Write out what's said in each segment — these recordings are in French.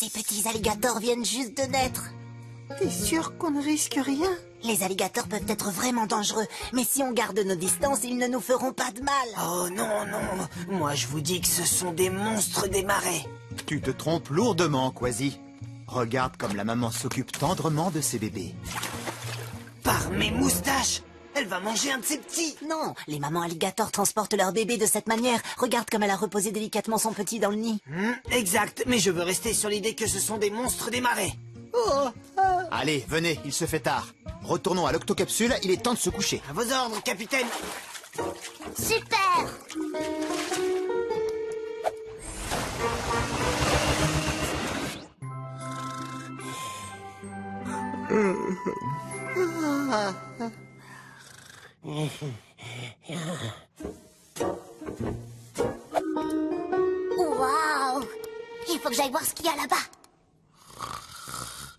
Ces petits alligators viennent juste de naître. T'es sûr qu'on ne risque rien? Les alligators peuvent être vraiment dangereux, mais si on garde nos distances, ils ne nous feront pas de mal. Oh non, non, moi je vous dis que ce sont des monstres des marais. Tu te trompes lourdement, Quasi. Regarde comme la maman s'occupe tendrement de ses bébés. Par mes moustaches Elle va manger un de ses petits Non, les mamans alligators transportent leur bébé de cette manière. Regarde comme elle a reposé délicatement son petit dans le nid. Hmm, Exact, mais je veux rester sur l'idée que ce sont des monstres des marais. Allez, venez, il se fait tard. Retournons à l'octocapsule, il est temps de se coucher. À vos ordres, capitaine Super Waouh. Il faut que j'aille voir ce qu'il y a là-bas.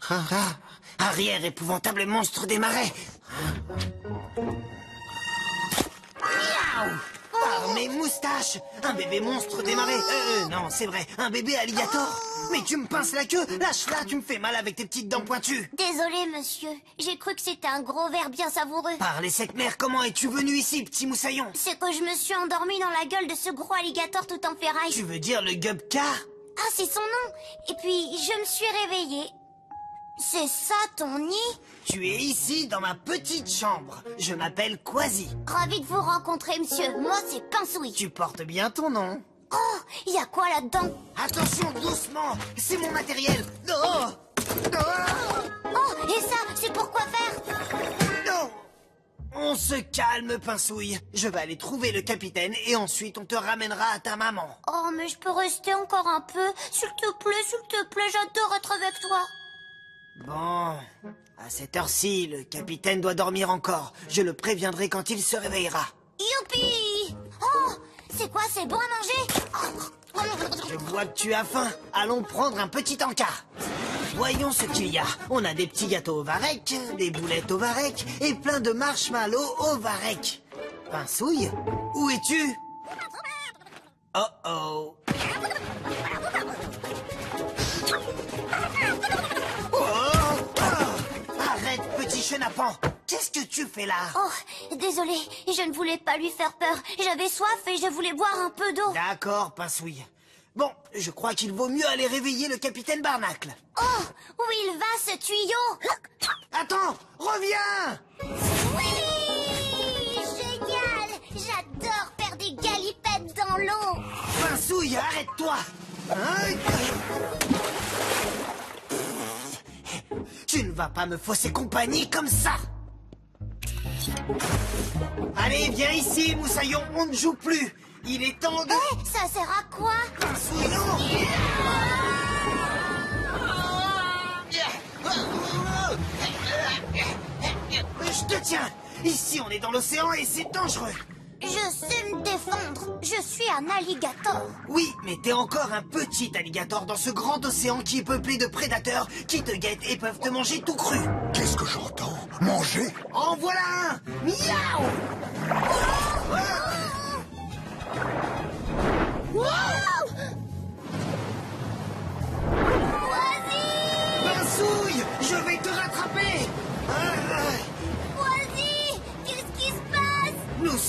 Ah, ah, Arrière, épouvantable monstre des marais Mes moustaches Un bébé monstre marais Euh, euh, non, c'est vrai, un bébé alligator Mais tu me pinces la queue Lâche-la, tu me fais mal avec tes petites dents pointues Désolé, monsieur. J'ai cru que c'était un gros verre bien savoureux. Par les mères, comment es-tu venu ici, petit moussaillon? C'est que je me suis endormie dans la gueule de ce gros alligator tout en ferraille. Tu veux dire le gubka Ah, c'est son nom. Et puis, je me suis réveillée. C'est ça ton nid Tu es ici dans ma petite chambre. Je m'appelle Quasi. Ravi de vous rencontrer, monsieur. Moi, c'est Pinsouille. Tu portes bien ton nom. Oh, il y a quoi là-dedans Attention, doucement C'est mon matériel Oh Oh, et ça, c'est pour quoi faire Non On se calme, Pinsouille. Je vais aller trouver le capitaine et ensuite on te ramènera à ta maman. Oh, mais je peux rester encore un peu. S'il te plaît, s'il te plaît, j'adore être avec toi. Bon, à cette heure-ci, le capitaine doit dormir encore. Je le préviendrai quand il se réveillera. Youpi Oh, c'est quoi, c'est bon à manger? Je vois que tu as faim. Allons prendre un petit encas. Voyons ce qu'il y a. On a des petits gâteaux au varech, des boulettes au varech et plein de marshmallows au varech. Pinsouille, où es-tu? Oh. Oh, chenapan. Qu'est-ce que tu fais là Oh, désolé, je ne voulais pas lui faire peur. J'avais soif et je voulais boire un peu d'eau. D'accord, Pinsouille. Bon, je crois qu'il vaut mieux aller réveiller le capitaine Barnacle. Oh, où il va ce tuyau Attends, reviens Oui Génial J'adore faire des galipettes dans l'eau Pinsouille, arrête-toi Hein ne vas pas me fausser compagnie comme ça. Allez, viens ici, Moussaillon, on ne joue plus. Il est temps de... Eh, ça sert à quoi? Je te tiens. Ici, on est dans l'océan et c'est dangereux Je sais me défendre. Je suis un alligator. Oui, mais t'es encore un petit alligator dans ce grand océan qui est peuplé de prédateurs qui te guettent et peuvent te manger tout cru. Qu'est-ce que j'entends? Manger? En voilà un! Miaou! Pinsouille Je vais te rattraper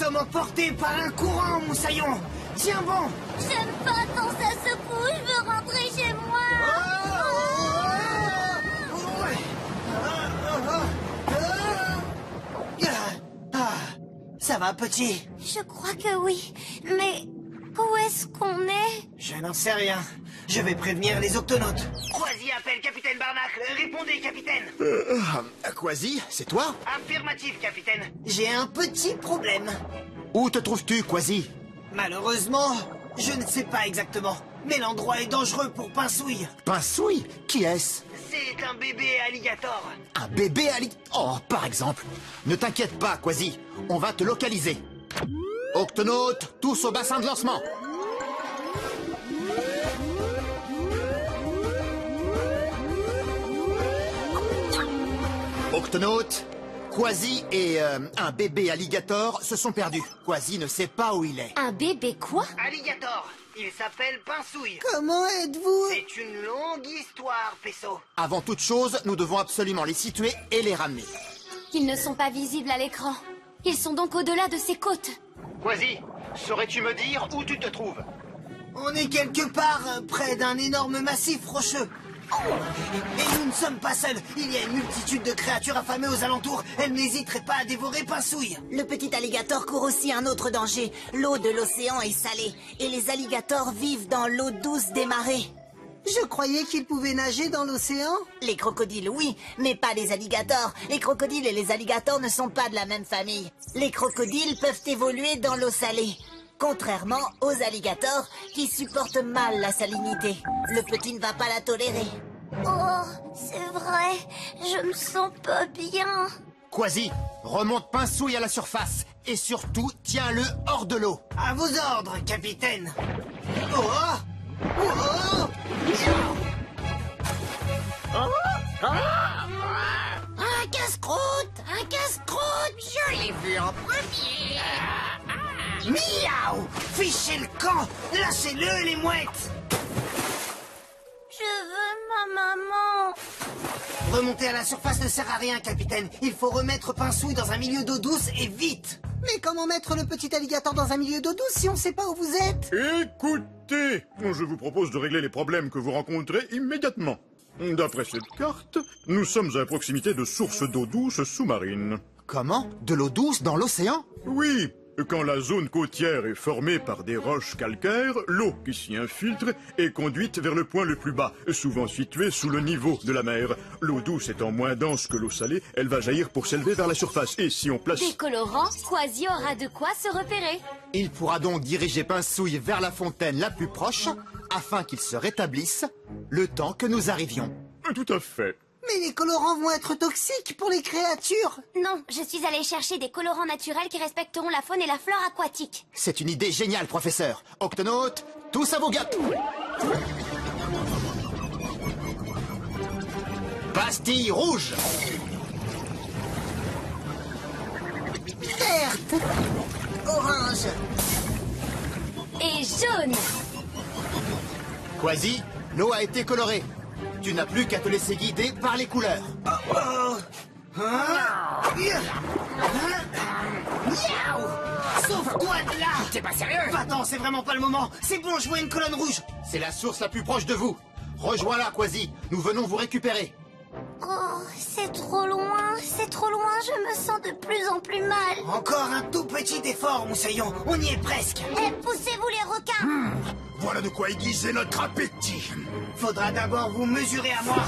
sommes emportés par un courant, Moussaillon Tiens bon J'aime pas quand ça secoue. Je veux rentrer chez moi. Ah, Ça va, petit? Je crois que oui. Mais où est-ce qu'on est? Je n'en sais rien. Je vais prévenir les octonautes. Quasi appelle capitaine Barnacle. Répondez, capitaine. Euh, Quasi, c'est toi? Affirmatif, capitaine. J'ai un petit problème. Où te trouves-tu, Quasi? Malheureusement, je ne sais pas exactement. Mais l'endroit est dangereux pour Pinsouille. Pinsouille Qui est-ce? C'est un bébé alligator. Un bébé Ali... Oh, par exemple. Ne t'inquiète pas, Quasi. On va te localiser. Octonautes, tous au bassin de lancement. Octonautes, Quasi et euh, un bébé alligator se sont perdus. Quasi ne sait pas où il est. Un bébé quoi? Alligator. Il s'appelle Pinsouille. Comment êtes-vous? C'est une longue longue histoire, Pesso. Avant toute chose, nous devons absolument les situer et les ramener. Ils ne sont pas visibles à l'écran. Ils sont donc au-delà de ces côtes. Quasi, saurais-tu me dire où tu te trouves On est quelque part euh, près d'un énorme massif rocheux. Et nous ne sommes pas seuls. Il y a une multitude de créatures affamées aux alentours. Elles n'hésiteraient pas à dévorer Pinsouille. Le petit alligator court aussi un autre danger. L'eau de l'océan est salée et les alligators vivent dans l'eau douce des marées. Je croyais qu'il pouvait nager dans l'océan. Les crocodiles, oui, mais pas les alligators. Les crocodiles et les alligators ne sont pas de la même famille. Les crocodiles peuvent évoluer dans l'eau salée. Contrairement aux alligators qui supportent mal la salinité. Le petit ne va pas la tolérer. Oh, c'est vrai. Je me sens pas bien. Quasi, remonte Pinsouille à la surface et surtout tiens-le hors de l'eau. À vos ordres, capitaine. Oh oh oh Un casse-croûte Un casse-croûte Je l'ai vu en premier Miaou Fichez le camp Lâchez-le, les mouettes Je veux ma maman. Remonter à la surface ne sert à rien, capitaine. Il faut remettre Pinsouille dans un milieu d'eau douce et vite Mais comment mettre le petit alligator dans un milieu d'eau douce si on ne sait pas où vous êtes? Écoutez, je vous propose de régler les problèmes que vous rencontrez immédiatement. D'après cette carte, nous sommes à proximité de sources d'eau douce sous-marine. Comment? De l'eau douce dans l'océan? Oui, quand la zone côtière est formée par des roches calcaires, l'eau qui s'y infiltre est conduite vers le point le plus bas, souvent situé sous le niveau de la mer. L'eau douce étant moins dense que l'eau salée, elle va jaillir pour s'élever vers la surface. Et si on place... Décolorant, Quasi aura de quoi se repérer. Il pourra donc diriger Pinsouille vers la fontaine la plus proche afin qu'il se rétablisse le temps que nous arrivions. Tout à fait. Mais les colorants vont être toxiques pour les créatures. Non, je suis allée chercher des colorants naturels qui respecteront la faune et la flore aquatique. C'est une idée géniale, professeur. Octonautes, tous à vos gâtes Pastille rouge Verte Orange Et jaune. Quasi, l'eau a été colorée. Tu n'as plus qu'à te laisser guider par les couleurs. Miaou Sauve-toi de là T'es pas sérieux? Va-t'en, c'est vraiment pas le moment C'est bon, je vois une colonne rouge C'est la source la plus proche de vous. Rejoins-la, Quasi. Nous venons vous récupérer. Oh, c'est trop loin, c'est trop loin, je me sens de plus en plus mal. Encore un tout petit effort, Moussaillon On y est presque Eh, requins Voilà de quoi aiguiser notre appétit. Faudra d'abord vous mesurer à moi.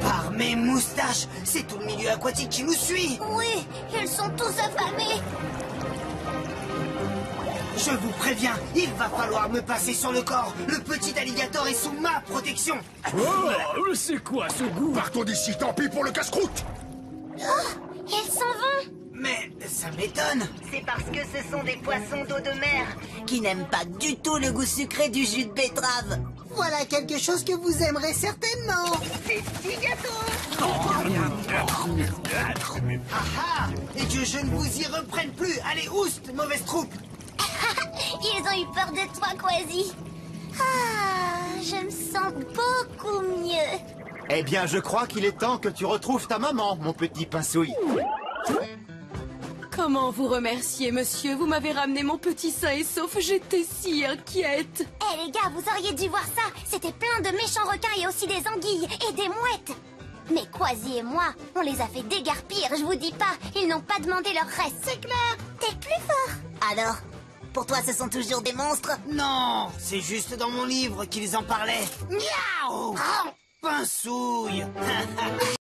Par mes moustaches C'est tout le milieu aquatique qui nous suit. Oui, ils sont tous affamés. Je vous préviens, il va falloir me passer sur le corps. Le petit alligator est sous ma protection. Oh, c'est quoi ce goût? Partons d'ici, tant pis pour le casse-croûte. Ils s'en vont. Mais ça m'étonne C'est parce que ce sont des poissons d'eau de mer qui n'aiment pas du tout le goût sucré du jus de betterave. Voilà quelque chose que vous aimerez certainement. Des petits gâteaux Ah Et que je ne vous y reprenne plus Allez, oust, mauvaise troupe Ils ont eu peur de toi, Quasi. Ah, je me sens beaucoup mieux. Eh bien, je crois qu'il est temps que tu retrouves ta maman, mon petit Pinsouille. Comment vous remercier, monsieur? Vous m'avez ramené mon petit sain et sauf, j'étais si inquiète. Eh les gars, vous auriez dû voir ça. C'était plein de méchants requins et aussi des anguilles et des mouettes. Mais Quasi et moi, on les a fait dégarpir, je vous dis pas. Ils n'ont pas demandé leur reste. C'est clair. T'es le plus fort. Alors Pour toi, ce sont toujours des monstres? Non C'est juste dans mon livre qu'ils en parlaient Miaou Pinsouille